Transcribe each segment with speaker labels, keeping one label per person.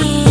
Speaker 1: You.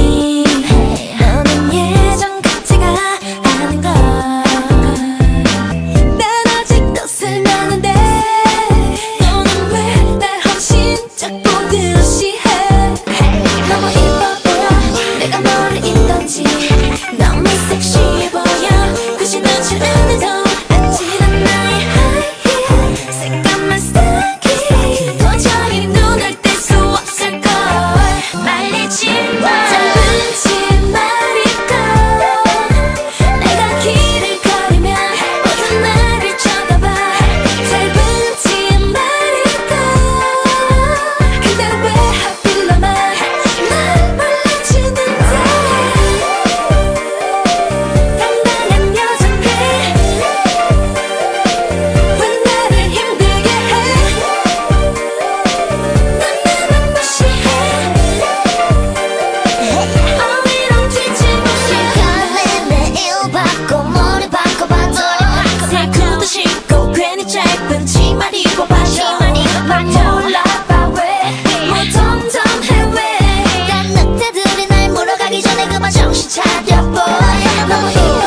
Speaker 2: 정신 차려
Speaker 1: boy 너무